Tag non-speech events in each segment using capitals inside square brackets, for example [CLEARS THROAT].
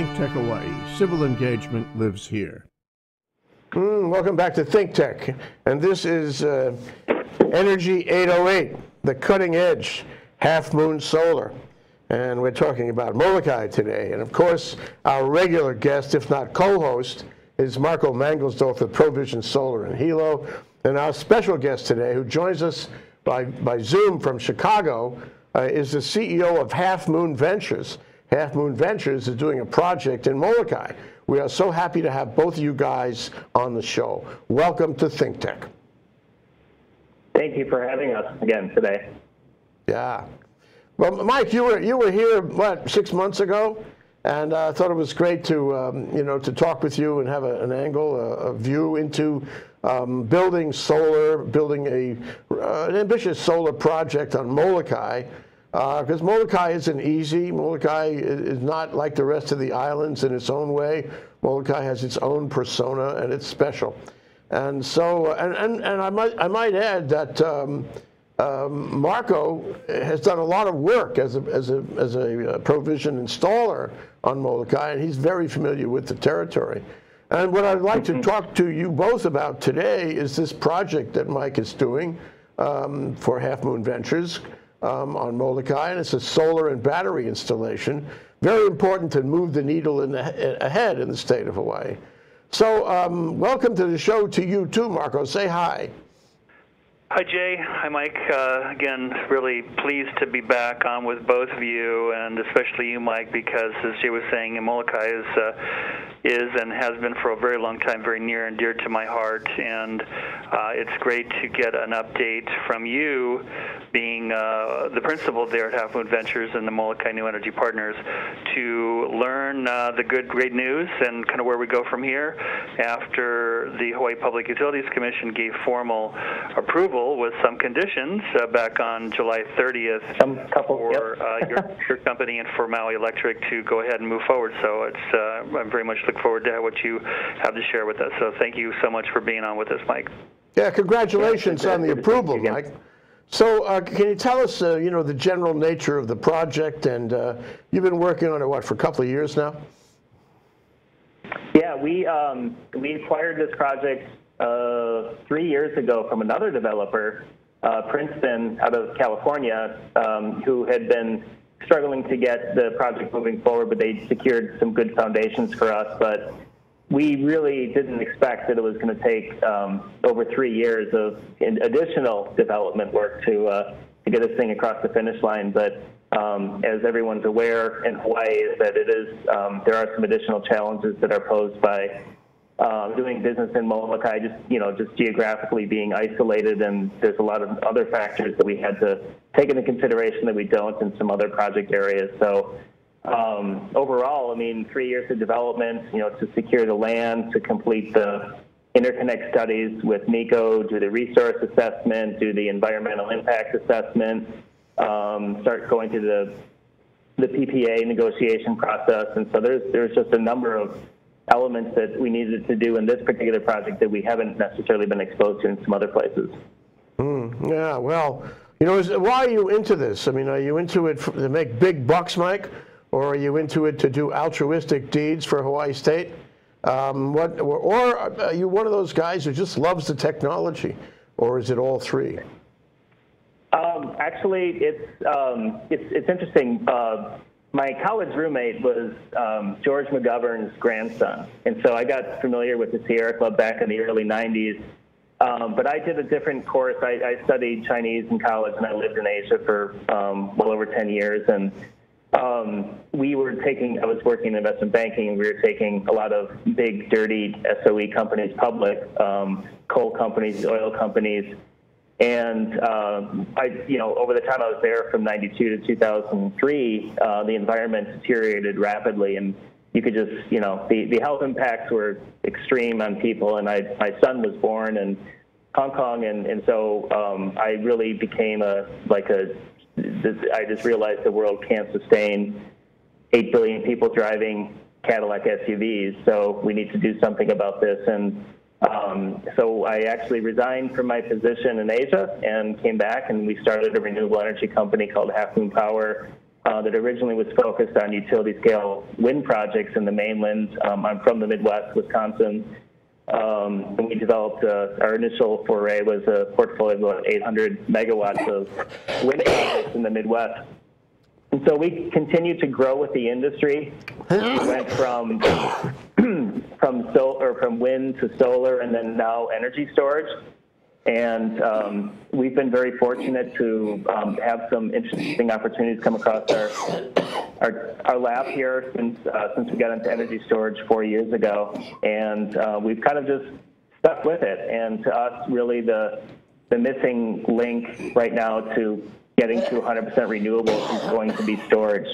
ThinkTech Hawaii. Civil engagement lives here. Mm, welcome back to Think Tech. And this is uh, Energy 808, the cutting edge half moon solar. And we're talking about Molokai today. And of course, our regular guest, if not co host, is Marco Mangelsdorf of Provision Solar and Hilo. And our special guest today, who joins us by, by Zoom from Chicago, uh, is the CEO of Half Moon Ventures. Half Moon Ventures is doing a project in Molokai. We are so happy to have both of you guys on the show. Welcome to ThinkTech. Thank you for having us again today. Yeah. Well, Mike, you were you were here what six months ago, and uh, I thought it was great to um, you know to talk with you and have a, an angle, a, a, view into um, building solar, building a uh, an ambitious solar project on Molokai because uh, Molokai isn't easy. Molokai is not like the rest of the islands in its own way. Molokai has its own persona and it's special. And so, and, and, and I, might, I might add that um, um, Marco has done a lot of work as a, as a, as a uh, provision installer on Molokai, and he's very familiar with the territory. And what I'd like to mm-hmm. talk to you both about today is this project that Mike is doing um, for Half Moon Ventures um, on Molokai, and it's a solar and battery installation. Very important to move the needle in the, ahead in the state of Hawaii. So, um, welcome to the show to you too, Marco. Say hi. Hi, Jay. Hi, Mike. Uh, again, really pleased to be back on with both of you, and especially you, Mike, because as Jay was saying, Molokai is uh, is and has been for a very long time very near and dear to my heart. And uh, it's great to get an update from you, being uh, the principal there at Half Moon Ventures and the Molokai New Energy Partners, to learn uh, the good, great news and kind of where we go from here after the Hawaii Public Utilities Commission gave formal approval with some conditions uh, back on July 30th some couple, for yep. Uh, your, [LAUGHS] your company and for Maui Electric to go ahead and move forward. So it's uh, I'm very much look forward to what you have to share with us. So thank you so much for being on with us, Mike. Yeah, congratulations on the approval, Mike. So uh, can you tell us, uh, you know, the general nature of the project? And uh, you've been working on it, what, for a couple of years now? Yeah, we, um, we acquired this project uh, three years ago from another developer, uh, Princeton, out of California, um, who had been struggling to get the project moving forward, but they secured some good foundations for us. But we really didn't expect that it was going to take um, over three years of additional development work to uh, to get this thing across the finish line. But um, as everyone's aware in Hawaii, is that it is um, there are some additional challenges that are posed by um, doing business in Molokai, just you know, just geographically being isolated, and there's a lot of other factors that we had to take into consideration that we don't in some other project areas. So um, overall, I mean, three years of development, you know, to secure the land, to complete the interconnect studies with MECO, do the resource assessment, do the environmental impact assessment, um, start going through the the PPA negotiation process, and so there's there's just a number of elements that we needed to do in this particular project that we haven't necessarily been exposed to in some other places. Mm, yeah, well, you know, is, why are you into this? I mean, are you into it for, to make big bucks, Mike, or are you into it to do altruistic deeds for Hawaii State? Um, what, or, or are you one of those guys who just loves the technology, or is it all three? Um, actually, it's um, it's it's interesting. Uh, my college roommate was um, George McGovern's grandson, and so I got familiar with the Sierra Club back in the early '90s. Um, but I did a different course. I, I, studied Chinese in college, and I lived in Asia for um, well over 10 years. And um, we were taking, I was working in investment banking, and we were taking a lot of big, dirty SOE companies public, um, coal companies, oil companies, and um, I, you know, over the time I was there from '92 to 2003, uh, the environment deteriorated rapidly, and you could just, you know, the, the health impacts were extreme on people. And I, my son was born in Hong Kong, and and so um, I really became a like a. I just realized the world can't sustain eight billion people driving Cadillac SUVs, so we need to do something about this and um, so I actually resigned from my position in Asia and came back, and we started a renewable energy company called Half Moon Power uh, that originally was focused on utility scale wind projects in the mainland. Um, I'm from the Midwest, Wisconsin. Um, and we developed uh, our initial foray was a portfolio of about 800 megawatts of wind projects in the Midwest. And so we continued to grow with the industry. We went from [CLEARS THROAT] from sol- or from wind to solar, and then now energy storage. And um, we've been very fortunate to um, have some interesting opportunities come across our our, our lab here since uh, since we got into energy storage four years ago, and uh, we've kind of just stuck with it. And to us, really the the missing link right now to getting to 100% renewables is going to be storage.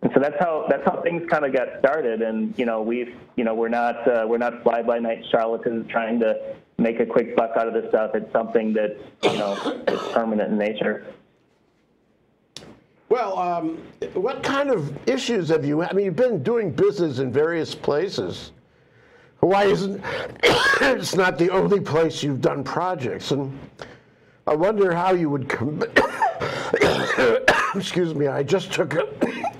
And so that's how that's how things kind of got started. And you know we've you know we're not uh, we're not fly by night charlatans trying to make a quick buck out of this stuff. It's something that's you know is permanent in nature. Well, um, what kind of issues have you? I mean, you've been doing business in various places. Hawaii isn't. [COUGHS] it's not the only place you've done projects, and I wonder how you would. Com- [COUGHS] Excuse me. I just took a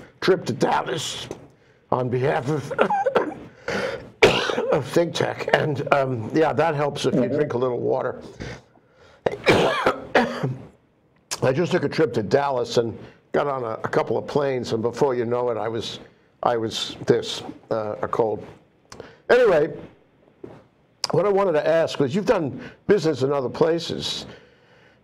[COUGHS] trip to Dallas on behalf of. [COUGHS] of Think Tech, and um, yeah, that helps if you drink a little water. I just took a trip to Dallas and got on a, a couple of planes, and before you know it, I was, I was this, uh, a cold. Anyway, what I wanted to ask was, you've done business in other places,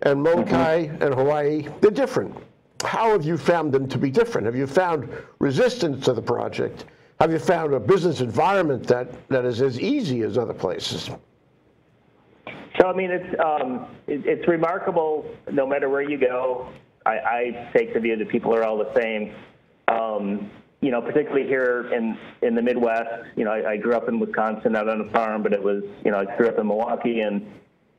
and Molokai and Hawaii, they're different. How have you found them to be different? Have you found resistance to the project? Have you found a business environment that, that is as easy as other places? So I mean, it's um, it, it's remarkable. No matter where you go, I, I take the view that people are all the same. Um, you know, particularly here in in the Midwest. You know, I, I grew up in Wisconsin, not on a farm, but it was you know I grew up in Milwaukee, and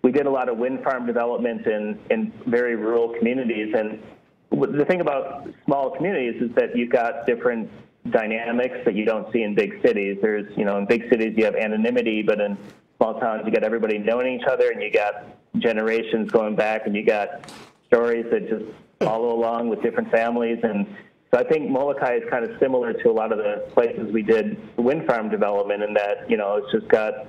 we did a lot of wind farm development in in very rural communities. And the thing about small communities is that you've got different dynamics that you don't see in big cities. There's, you know, in big cities you have anonymity, but in small towns you got everybody knowing each other and you got generations going back and you got stories that just follow along with different families. And so I think Molokai is kind of similar to a lot of the places we did wind farm development in that, you know, it's just got,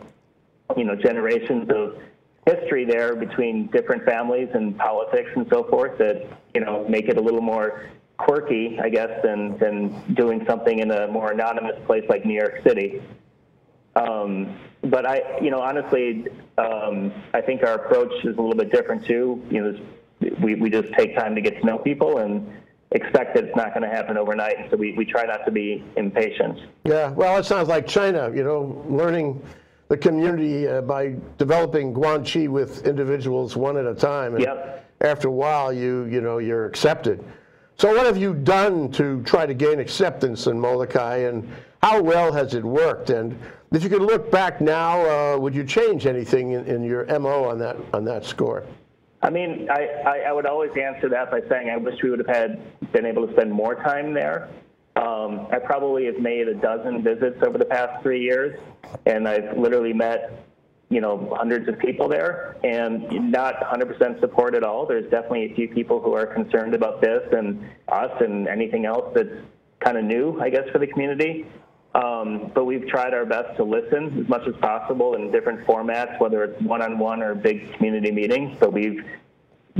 you know, generations of history there between different families and politics and so forth that, you know, make it a little more quirky, I guess, than, than doing something in a more anonymous place like New York City. Um, but I, you know, honestly, um, I think our approach is a little bit different too. You know, we, we just take time to get to know people and expect that it's not going to happen overnight. So we, we try not to be impatient. Yeah, well, it sounds like China, you know, learning the community uh, by developing guanxi with individuals one at a time. And Yep. after a while, you, you know, you're accepted. So what have you done to try to gain acceptance in Molokai and how well has it worked? And if you could look back now, uh, would you change anything in, in your MO on that, on that score? I mean, I, I, I would always answer that by saying I wish we would have had been able to spend more time there. Um, I probably have made a dozen visits over the past three years, and I've literally met, you know, hundreds of people there, and not 100% support at all. There's definitely a few people who are concerned about this and us and anything else that's kind of new, I guess, for the community. Um, but we've tried our best to listen as much as possible in different formats, whether it's one-on-one or big community meetings. But we've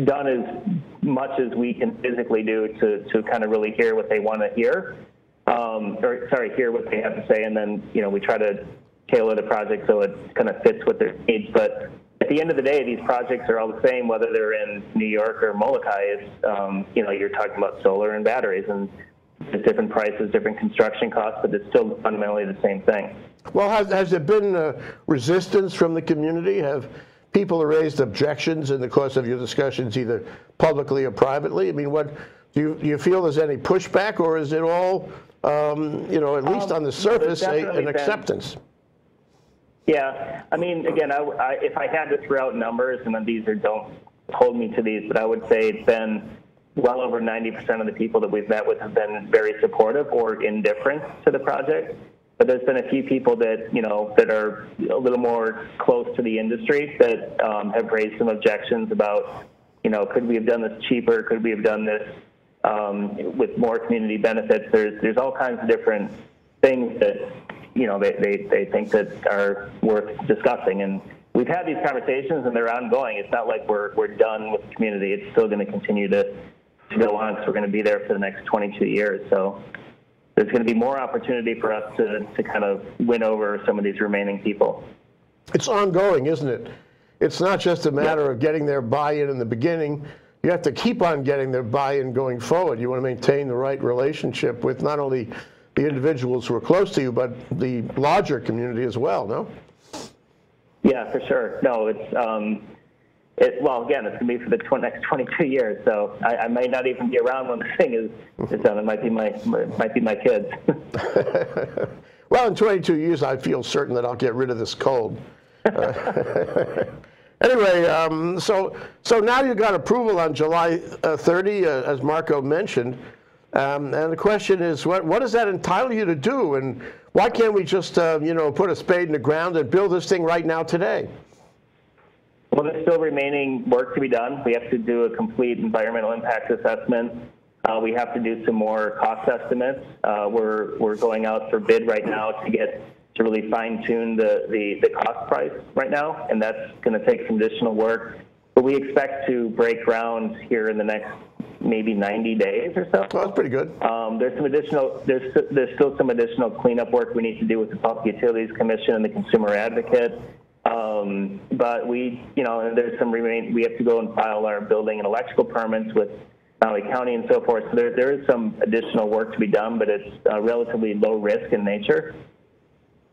done as much as we can physically do to, to kind of really hear what they want to hear, um, or sorry, hear what they have to say, and then you know we try to tailor the project so it kind of fits with their needs. But at the end of the day, these projects are all the same, whether they're in New York or Molokai. It's um, you know you're talking about solar and batteries, and there's different prices, different construction costs, but it's still fundamentally the same thing. Well, has, has there been uh, resistance from the community? Have people have raised objections in the course of your discussions, either publicly or privately? I mean, what do you, do you feel there's any pushback, or is it all, um, you know, at least Um, on the surface, a, an acceptance? Yeah, I mean, again, I, I, if I had to throw out numbers, and then these are don't hold me to these, but I would say it's been well over 90% of the people that we've met with have been very supportive or indifferent to the project. But there's been a few people that you know that are a little more close to the industry that um, have raised some objections about, you know, could we have done this cheaper? Could we have done this um, with more community benefits. There's there's all kinds of different things that you know they, they, they think that are worth discussing. And we've had these conversations and they're ongoing. It's not like we're we're done with the community. It's still going to continue to go on. So we're going to be there for the next 22 years. So there's going to be more opportunity for us to, to kind of win over some of these remaining people. It's ongoing, isn't it? It's not just a matter of getting their buy-in in the beginning. You have to keep on getting their buy-in going forward. You want to maintain the right relationship with not only the individuals who are close to you, but the larger community as well, no? Yeah, for sure. No, it's um, it, well, again, it's going to be for the tw- next 22 years, so I, I may not even be around when the thing is, is done. It might be my might be my kids. [LAUGHS] well, in 22 years, I feel certain that I'll get rid of this cold. Uh, [LAUGHS] anyway, um, so so now you got approval on July uh, 30, uh, as Marco mentioned, um, and the question is, what what does that entitle you to do, and why can't we just uh, you know put a spade in the ground and build this thing right now today? Well, there's still remaining work to be done. We have to do a complete environmental impact assessment. Uh, we have to do some more cost estimates. Uh, we're we're going out for bid right now to get to really fine tune the, the, the cost price right now, and that's going to take some additional work. But we expect to break ground here in the next maybe 90 days or so. Well, that's pretty good. Um, there's some additional there's there's still some additional cleanup work we need to do with the Public Utilities Commission and the Consumer Advocate. Um, but we, you know, there's some remain. We have to go and file our building and electrical permits with Maui County and so forth. So there, there is some additional work to be done, but it's uh, relatively low risk in nature.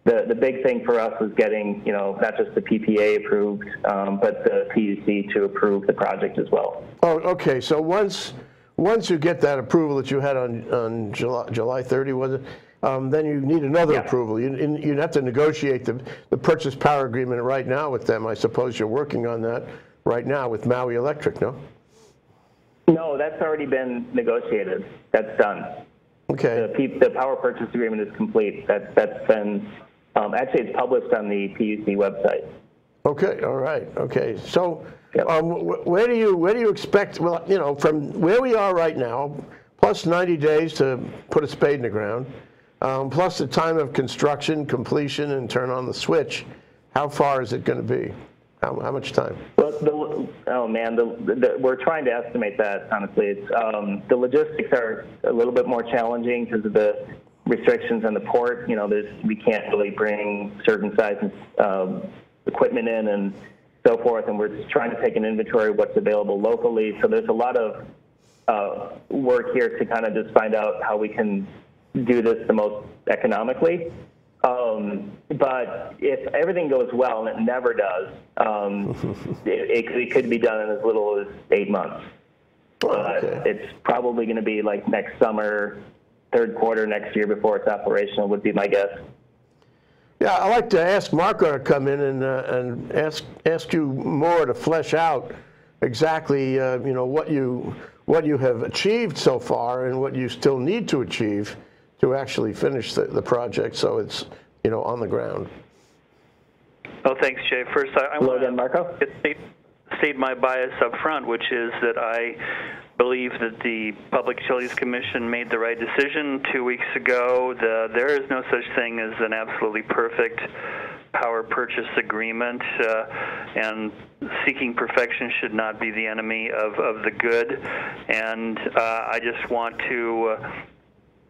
The the big thing for us was getting, you know, not just the PPA approved, um, but the PUC to approve the project as well. Oh, okay. So once once you get that approval that you had on on July July 30, was it? Um, then you need another Yeah. approval. You, you'd have to negotiate the, the purchase power agreement right now with them. I suppose you're working on that right now with Maui Electric, no? No, that's already been negotiated. That's done. Okay. The, the power purchase agreement is complete. That, that's been, um, actually, it's published on the PUC website. Okay, all right, okay. So Yep. um, where do you, where do you expect, well, you know, from where we are right now, plus 90 days to put a spade in the ground, um, plus the time of construction, completion, and turn on the switch, how far is it going to be? How, how much time? Well, the, oh man, the, the, we're trying to estimate that. Honestly, it's, um, the logistics are a little bit more challenging because of the restrictions on the port. You know, there's we can't really bring certain size um, equipment in and so forth, and we're just trying to take an inventory of what's available locally. So there's a lot of uh, work here to kind of just find out how we can do this the most economically. Um, but if everything goes well, and it never does, um, [LAUGHS] it, it, it could be done in as little as eight months. But Okay. it's probably going to be like next summer, third quarter next year before it's operational, would be my guess. Yeah, I'd like to ask Marco to come in and, uh, and ask, ask you more to flesh out exactly, uh, you know, what you, what you have achieved so far and what you still need to achieve to actually finish the, the project so it's, you know, on the ground. Oh, thanks, Jay. First, I, I Hello want again, Marco. to state, state my bias up front, which is that I believe that the Public Utilities Commission made the right decision two weeks ago. The, there is no such thing as an absolutely perfect power purchase agreement, uh, and seeking perfection should not be the enemy of, of the good. And uh, I just want to. Uh,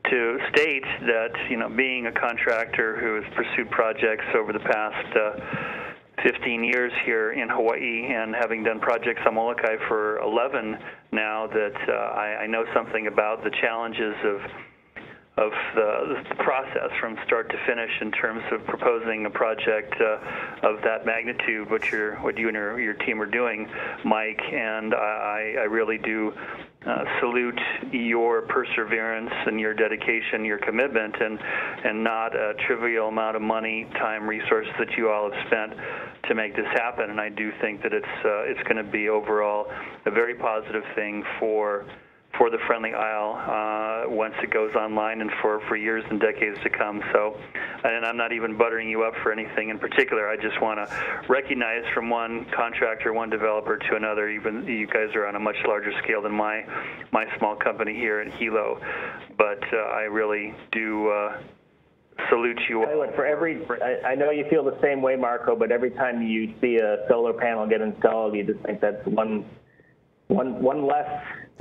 to state that you know being a contractor who has pursued projects over the past uh, 15 years here in Hawaii and having done projects on Molokai for 11 now that uh, I, I know something about the challenges of of the, the process from start to finish in terms of proposing a project uh, of that magnitude, what you what you and your, your team are doing, Mike, and I, I really do uh, salute your perseverance and your dedication, your commitment, and and not a trivial amount of money, time, resources that you all have spent to make this happen. And I do think that it's uh, it's going to be overall a very positive thing for for the Friendly Isle, uh, once it goes online and for, for years and decades to come. So, and I'm not even buttering you up for anything in particular. I just want to recognize from one contractor, one developer to another. Even you guys are on a much larger scale than my my small company here at Hilo, but uh, I really do. Uh, salute you all. Look, for every, I, I know you feel the same way, Marco, but every time you see a solar panel get installed, you just think that's one, one, one less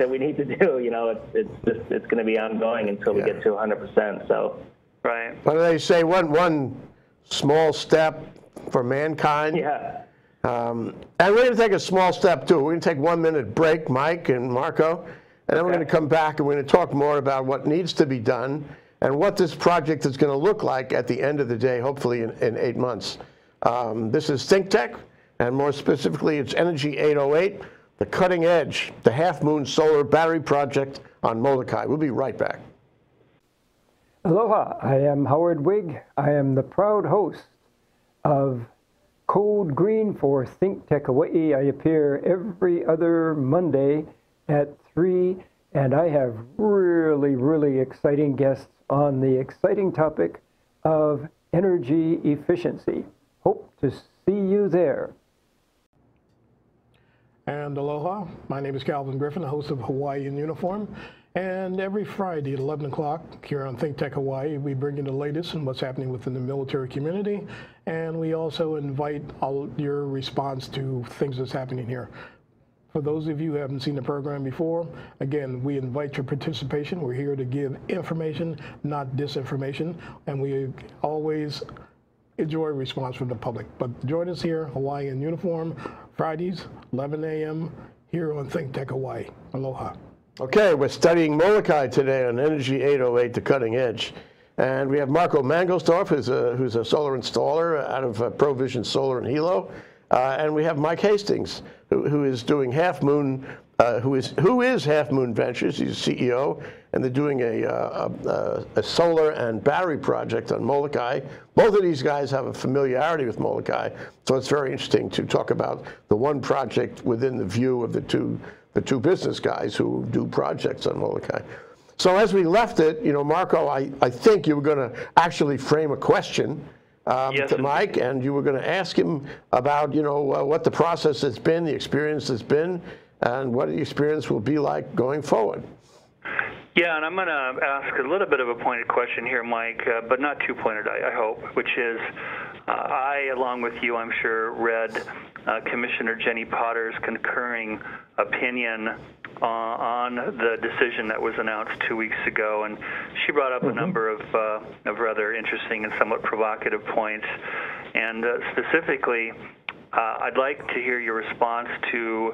that we need to do. [LAUGHS] You know, it's it's just it's going to be ongoing until we get to 100%. So, right. What do they say? One one small step for mankind. Yeah. Um, and we're going to take a small step too. We're going to take one minute break, Mike and Marco, and then we're going to come back and we're going to talk more about what needs to be done and what this project is going to look like at the end of the day, hopefully in, in eight months. Um, this is ThinkTech, and more specifically, it's Energy 808 the cutting edge, the Half Moon Solar Battery Project on Molokai. We'll be right back. Aloha, I am Howard Wiig. I am the proud host of Code Green for Think Tech Hawaii. I appear every other Monday at 3, and I have really, really exciting guests on the exciting topic of energy efficiency. Hope to see you there. And aloha, my name is Calvin Griffin, the host of Hawaii in Uniform. And every Friday at 11 o'clock here on Think Tech Hawaii, we bring you the latest and what's happening within the military community. And we also invite all your response to things that's happening here. For those of you who haven't seen the program before, again, we invite your participation. We're here to give information, not disinformation. And we always enjoy response from the public. But join us here, Hawaii in Uniform, Fridays, 11 a.m. here on Think Tech Hawaii. Aloha. Okay, we're studying Molokai today on Energy 808, the cutting edge. And we have Marco Mangelsdorf, who's a, who's a solar installer out of uh, Provision Solar in Hilo. Uh, and we have Mike Hastings, who, who is doing Half Moon, uh, who is who is Half Moon Ventures. He's the CEO, and they're doing a, uh, a, a, solar and battery project on Molokai. Both of these guys have a familiarity with Molokai, so it's very interesting to talk about the one project within the view of the two the two business guys who do projects on Molokai. So as we left it, you know, Marco, I, I think you were going to actually frame a question um, yes, to Mike, and you were going to ask him about, you know, uh, what the process has been, the experience has been, and what the experience will be like going forward. Yeah, and I'm going to ask a little bit of a pointed question here, Mike, uh, but not too pointed, I, I hope, which is uh, I, along with you, I'm sure, read uh, Commissioner Jenny Potter's concurring opinion uh, on the decision that was announced two weeks ago, and she brought up mm-hmm. a number of, uh, of rather interesting and somewhat provocative points. And uh, specifically, uh, I'd like to hear your response to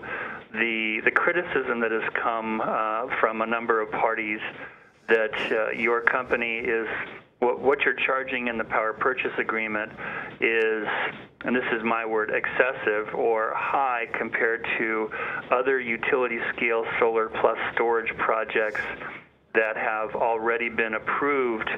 the the criticism that has come uh, from a number of parties that uh, your company is what, what you're charging in the power purchase agreement is, and this is my word, excessive or high compared to other utility scale solar plus storage projects that have already been approved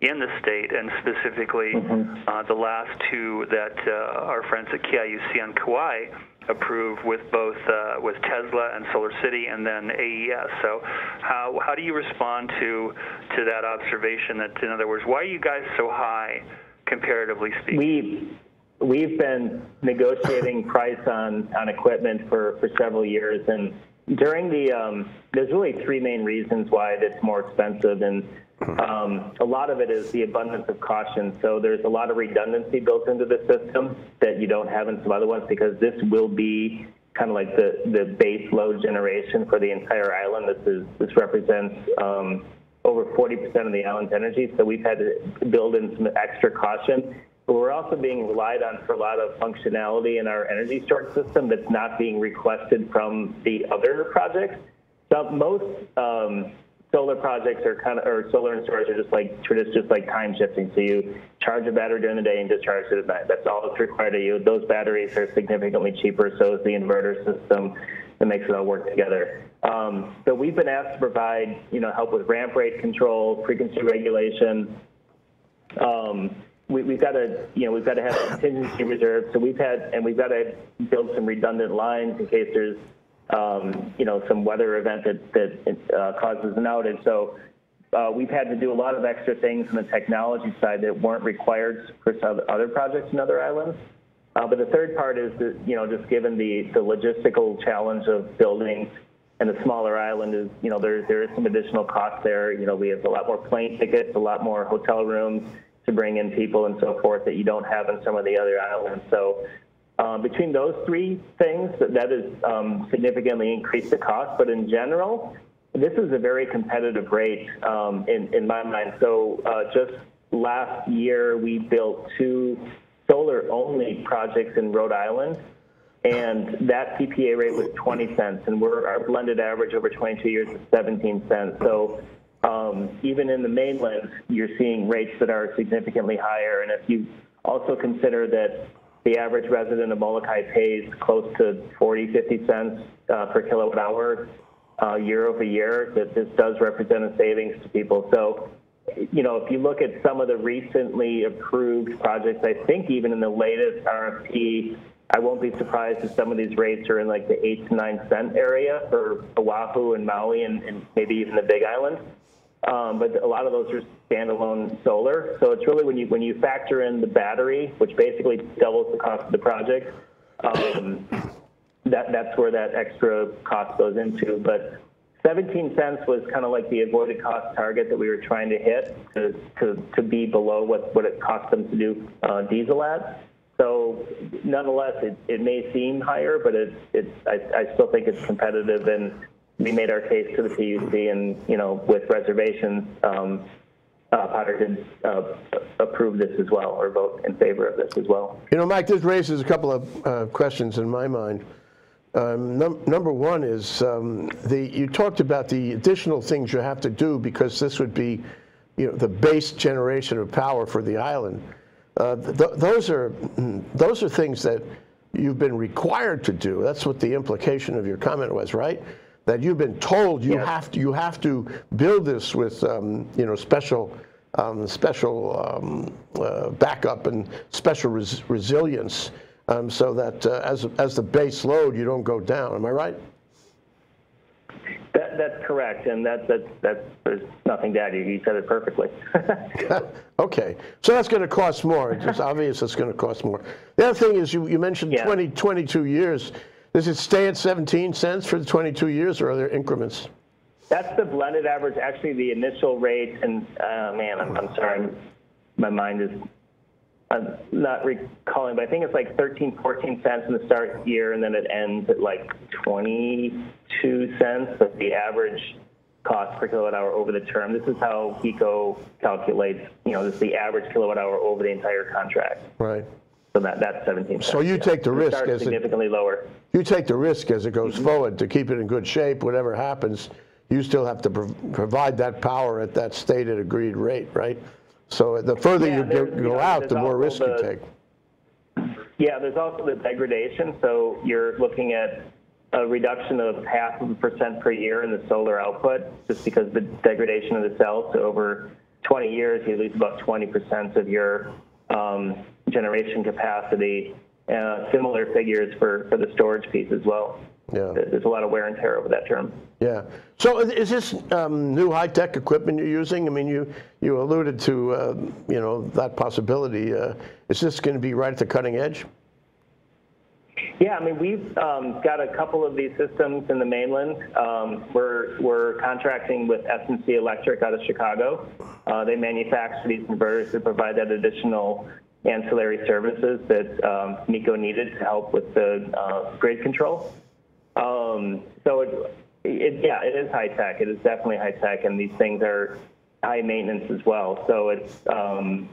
in the state, and specifically mm-hmm. uh, the last two that uh, our friends at KIUC on Kauai approved with both uh, with Tesla and Solar City, and then AES. So, how how do you respond to to that observation? That in other words, why are you guys so high comparatively speaking? We we've been negotiating [LAUGHS] price on on equipment for for several years, and during the um, there's really three main reasons why it's more expensive and um, a lot of it is the abundance of caution. So there's a lot of redundancy built into the system that you don't have in some other ones because this will be kind of like the, the base load generation for the entire island. This is this represents um, over 40% of the island's energy. So we've had to build in some extra caution. But we're also being relied on for a lot of functionality in our energy storage system that's not being requested from the other projects. So most um, solar projects are kind of, or solar and storage are just like just like time shifting. So you charge a battery during the day and discharge it at night. That's all that's required of you. Those batteries are significantly cheaper. So is the inverter system that makes it all work together. Um, so we've been asked to provide, you know, help with ramp rate control, frequency regulation. Um, we, have got to, you know, we've got to have contingency reserves. So we've had, and we've got to build some redundant lines in case there's um, you know, some weather event that, that uh, causes an outage. So uh, we've had to do a lot of extra things on the technology side that weren't required for some other projects in other islands. Uh, but the third part is that, you know, just given the, the logistical challenge of building and a smaller island is, you know, there, there is some additional cost there. You know, we have a lot more plane tickets, a lot more hotel rooms to bring in people and so forth that you don't have in some of the other islands. So uh, between those three things, that, has um, significantly increased the cost. But in general, this is a very competitive rate um, in, in my mind. So uh, just last year, we built two solar-only projects in Rhode Island, and that PPA rate was 20 cents, and we're, our blended average over 22 years is 17 cents. So um, even in the mainland, you're seeing rates that are significantly higher. And if you also consider that the average resident of Molokai pays close to 40, 50 cents uh, per kilowatt hour uh, year over year, that this does represent a savings to people. So, you know, if you look at some of the recently approved projects, I think even in the latest RFP, I won't be surprised if some of these rates are in like the eight to nine cent area for Oahu and Maui and, and maybe even the Big Island. Um, but a lot of those are standalone solar. So it's really when you when you factor in the battery, which basically doubles the cost of the project, um, that that's where that extra cost goes into. But 17 cents was kind of like the avoided cost target that we were trying to hit to to, to be below what, what it cost them to do uh, diesel at. So nonetheless, it, it may seem higher, but it's it's I, I still think it's competitive and we made our case to the PUC, and you know, with reservations, um, uh, Potter did uh, approve this as well, or vote in favor of this as well. You know, Mike, this raises a couple of uh, questions in my mind. Um, num number one is um, the you talked about the additional things you have to do because this would be, you know, the base generation of power for the island. Uh, th those are those are things that you've been required to do. That's what the implication of your comment was, right? That you've been told you Yes. have to you have to build this with um, you know special um, special um, uh, backup and special res- resilience um, so that uh, as as the base load you don't go down. Am I right? That, that's correct, and that, that, that, there's nothing to add. You said it perfectly. [LAUGHS] [LAUGHS] okay, so that's going to cost more. It's obvious it's going to cost more. The other thing is you, you mentioned Yeah. 20, 22 years. Does it stay at 17 cents for the 22 years, or are there increments? That's the blended average. Actually, the initial rate, and uh, man, I'm, I'm sorry, my mind is I'm not recalling, but I think it's like 13, 14 cents in the start year, and then it ends at like 22 cents. That's the average cost per kilowatt hour over the term. This is how HECO calculates, you know, this is the average kilowatt hour over the entire contract. Right. So that, that's 17 cents. So you yeah. take the It risk as it- significantly lower. You take the risk as it goes forward to keep it in good shape. Whatever happens, you still have to prov- provide that power at that stated agreed rate, right? So the further Yeah, you go, you know, out, the more risk you take. Yeah, there's also the degradation. So you're looking at a reduction of half of a percent per year in the solar output, just because the degradation of the cells. So over 20 years, you lose about 20% of your um, generation capacity. Uh, similar figures for, for the storage piece as well. Yeah. There's a lot of wear and tear over that term. Yeah. So is- is this um, new high-tech equipment you're using? I mean, you you alluded to uh, you know that possibility. Uh, is this going to be right at the cutting edge? Yeah, I mean, we've um, got a couple of these systems in the mainland. Um, we're, we're contracting with S&C Electric out of Chicago. Uh, they manufacture these inverters to provide that additional ancillary services that um, MECO needed to help with the uh, grid control. Um, so, it, it, yeah, it is high tech. It is definitely high tech, and these things are high maintenance as well. So it's um,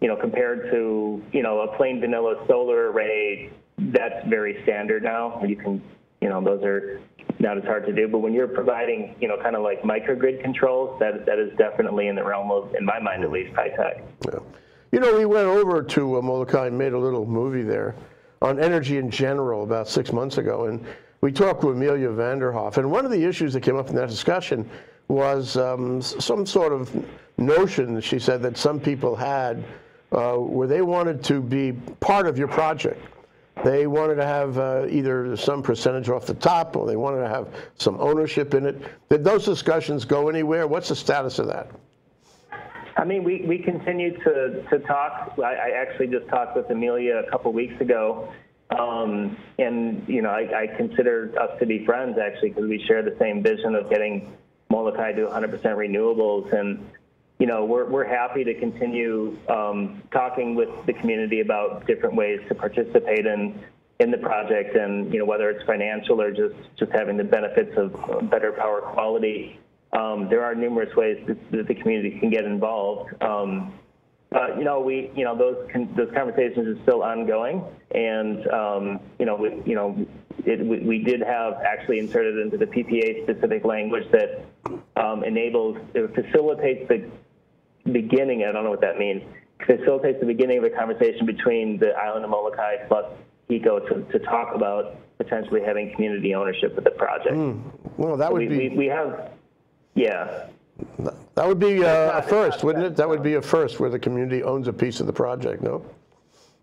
you know compared to you know a plain vanilla solar array, that's very standard now. You can you know those are not as hard to do. But when you're providing you know kind of like microgrid controls, that that is definitely in the realm of, in my mind at least, high tech. Yeah. You know, we went over to uh, Molokai and made a little movie there on energy in general about six months ago, and we talked with Amelia Vanderhoff. And one of the issues that came up in that discussion was um, some sort of notion, she said, that some people had uh, where they wanted to be part of your project. they wanted to have uh, either some percentage off the top or they wanted to have some ownership in it. Did those discussions go anywhere? What's the status of that? I mean, we, we continue to, to talk. I, I actually just talked with Amelia a couple weeks ago. Um, and, you know, I, I consider us to be friends actually because we share the same vision of getting Molokai to 100% renewables. And, you know, we're, we're happy to continue um, talking with the community about different ways to participate in, in the project and, you know, whether it's financial or just, just having the benefits of better power quality. Um, there are numerous ways that, that, the community can get involved. Um, uh, you know, we, you know, those con- those conversations are still ongoing, and um, you know, we, you know, it, we, we, did have actually inserted into the PPA specific language that um, enables, it facilitates the beginning. I don't know what that means. Facilitates the beginning of a conversation between the island of Molokai plus HECO to, to talk about potentially having community ownership of the project. Mm. Well, that so would we, be. We, we have yeah. That would be uh, a first, wouldn't it? That would be a first where the community owns a piece of the project, no?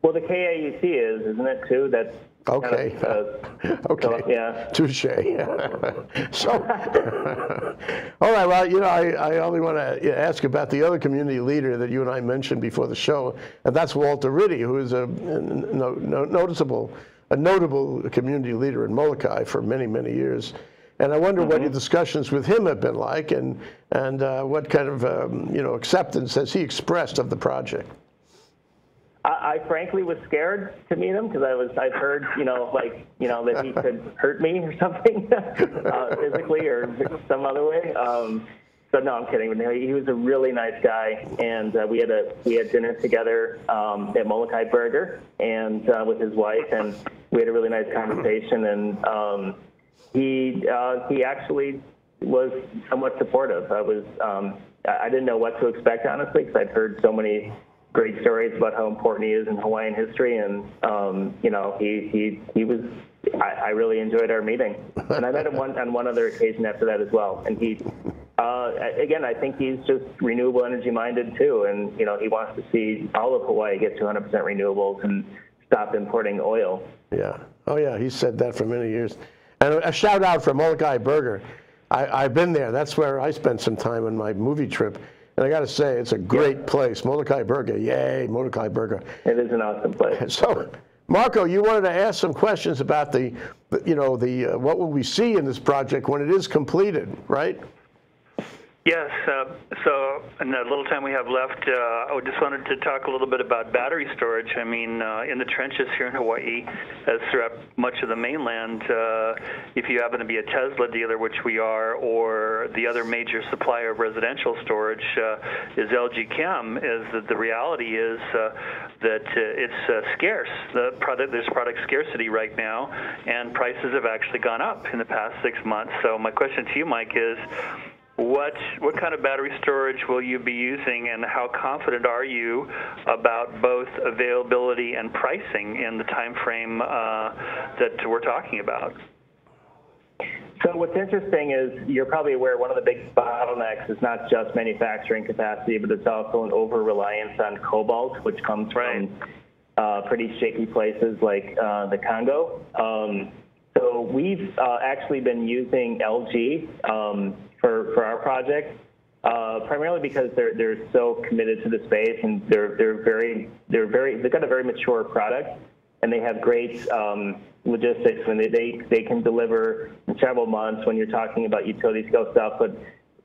Well, the KIUC is, isn't it, too? That's Okay. Kind of, uh, okay. [LAUGHS] [LAUGHS] So, yeah. Touche. so, all right. Well, you know, I, I only want to ask about the other community leader that you and I mentioned before the show, and that's Walter Ritte, who is a no, no, noticeable, a notable community leader in Molokai for many, many years. And I wonder mm -hmm. what your mm-hmm. discussions with him have been like, and and uh, what kind of um, you know acceptance has he expressed of the project. I, I frankly was scared to meet him because I was I'd heard you know like you know that he [LAUGHS] could hurt me or something [LAUGHS] uh, physically or some other way. Um, so no, I'm kidding. He was a really nice guy, and uh, we had a we had dinner together um, at Molokai Burger and uh, with his wife, and we had a really nice conversation. And um, he uh, he actually was somewhat supportive. I was um, I didn't know what to expect honestly because I'd heard so many great stories about how important he is in Hawaiian history, and um, you know, he he he was. I, I really enjoyed our meeting, and I met him one on one other occasion after that as well. And he, uh, again, I think he's just renewable energy minded too, and you know, he wants to see all of Hawaii get to 100% renewables and stop importing oil. Yeah. Oh yeah, he said that for many years. And a shout out for Molokai Burger. I, have been there. That's where I spent some time on my movie trip. And I got to say, it's a great yeah. place. Molokai Burger, yay, Molokai Burger. It is an awesome place. [LAUGHS] So, Marco, you wanted to ask some questions about the, you know, the uh, what will we see in this project when it is completed, right? Yes. Uh, so, in the little time we have left, uh, I just wanted to talk a little bit about battery storage. I mean, uh, in the trenches here in Hawaii, as throughout much of the mainland, uh, if you happen to be a Tesla dealer, which we are, or the other major supplier of residential storage uh, is LG Chem, is that the reality is uh, that it's scarce. The product, there's product scarcity right now, and prices have actually gone up in the past six months. So, my question to you, Mike, is what what kind of battery storage will you be using, and how confident are you about both availability and pricing in the time frame uh, that we're talking about? So what's interesting is you're probably aware one of the big bottlenecks is not just manufacturing capacity, but it's also an over reliance on cobalt, which comes right. from uh, pretty shaky places like uh, the Congo. Um, so we've uh, actually been using LG um, for, for our project, uh, primarily because they're they're so committed to the space and they're they're very they're very they've got a very mature product and they have great um, logistics and they, they they can deliver in several months when you're talking about utility scale stuff. But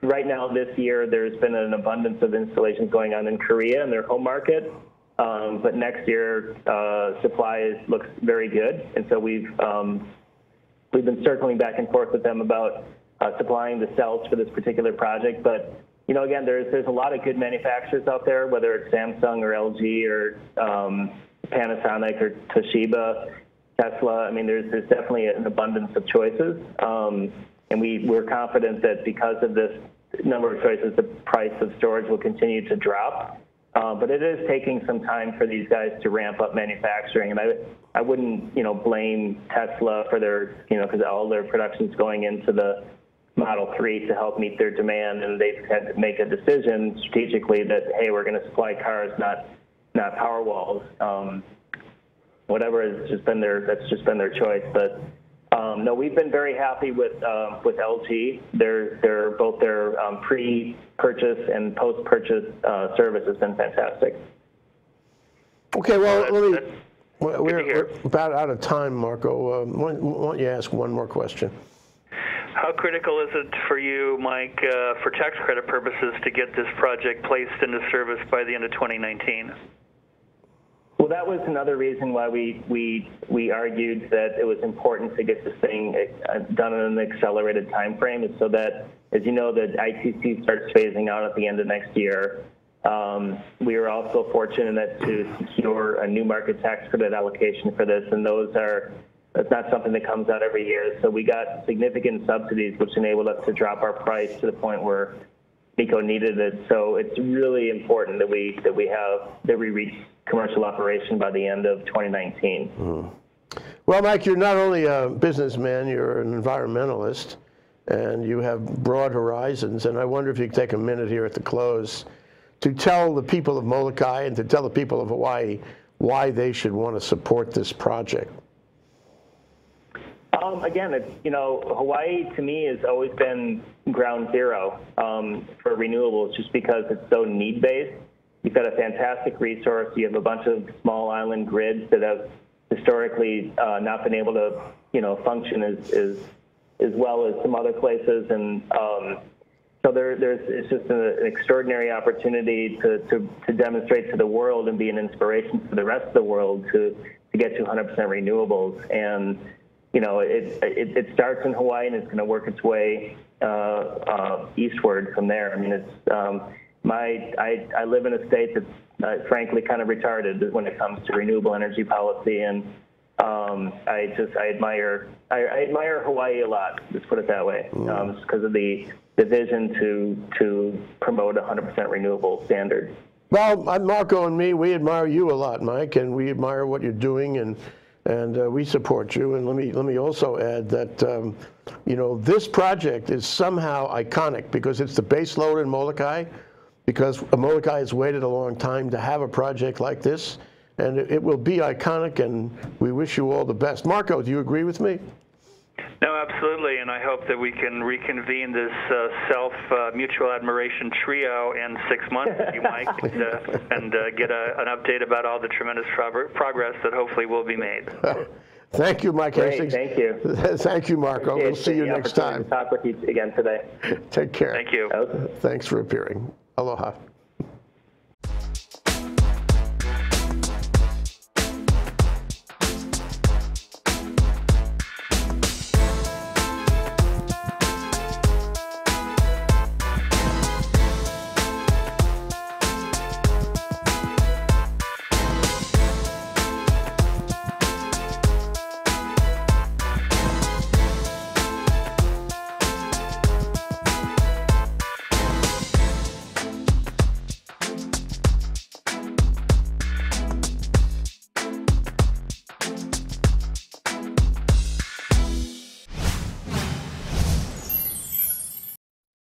right now this year there's been an abundance of installations going on in Korea in their home market. Um, but next year uh, supply is, looks very good, and so we've um, we've been circling back and forth with them about supplying the cells for this particular project. But you know, again, there's there's a lot of good manufacturers out there, whether it's Samsung or LG or um, Panasonic or Toshiba, Tesla. I mean, there's there's definitely an abundance of choices, um, and we we're confident that because of this number of choices, the price of storage will continue to drop. Uh, but it is taking some time for these guys to ramp up manufacturing, and I I wouldn't you know blame Tesla for their you know because all their production is going into the Model 3 to help meet their demand, and they've had to make a decision strategically that hey, we're going to supply cars, not not power walls. Um, whatever has just been their that's just been their choice. But um, no, we've been very happy with um, with LG. Their their both their um, pre-purchase and post-purchase uh, service has been fantastic. Okay, well, Well, let me, we're, we're about out of time, Marco. Uh, Why why don't you ask one more question? How critical is it for you, Mike, uh, for tax credit purposes, to get this project placed into service by the end of 2019? Well, that was another reason why we, we, we argued that it was important to get this thing uh, done in an accelerated timeframe, is so that, as you know, the ITC starts phasing out at the end of next year. Um, we were also fortunate to secure a new market tax credit allocation for this, and those are that's not something that comes out every year. So we got significant subsidies, which enabled us to drop our price to the point where MECO needed it. So it's really important that we that we have that we reach commercial operation by the end of 2019. Mm-hmm. Well, Mike, you're not only a businessman, you're an environmentalist, and you have broad horizons. And I wonder if you could take a minute here at the close to tell the people of Molokai and to tell the people of Hawaii why they should want to support this project. Um, again, it's, you know, Hawaii to me has always been ground zero um, for renewables just because it's so need based. You've got a fantastic resource. You have a bunch of small island grids that have historically uh, not been able to, you know, function as, as, as well as some other places. And um, so there, there's, it's just an, an extraordinary opportunity to, to, to demonstrate to the world and be an inspiration for the rest of the world to, to get to 100% renewables. And you know, it, it, it starts in Hawaii and it's going to work its way uh, uh, eastward from there. I mean, it's um, my I, I live in a state that's uh, frankly kind of retarded when it comes to renewable energy policy, and um, I just I admire I, I admire Hawaii a lot. Let's put it that way, um, because of the the vision to to promote a 100% renewable standard. Well, Marco and me, we admire you a lot, Mike, and we admire what you're doing, and and uh, we support you. And let me let me also add that um, you know this project is somehow iconic because it's the base load in Molokai, because Molokai has waited a long time to have a project like this, and it, it will be iconic. And we wish you all the best. Marco, do you agree with me? No, absolutely, and I hope that we can reconvene this uh, self uh, mutual admiration trio in six months, with you Mike, [LAUGHS] and, uh, and uh, get a, an update about all the tremendous prog- progress that hopefully will be made. [LAUGHS] Thank you, Mike Great, Hastings. thank you. [LAUGHS] thank you, Marco. We'll see you next time. to Talk with you again today. Take care. Thank you. Okay. Thanks for appearing. Aloha.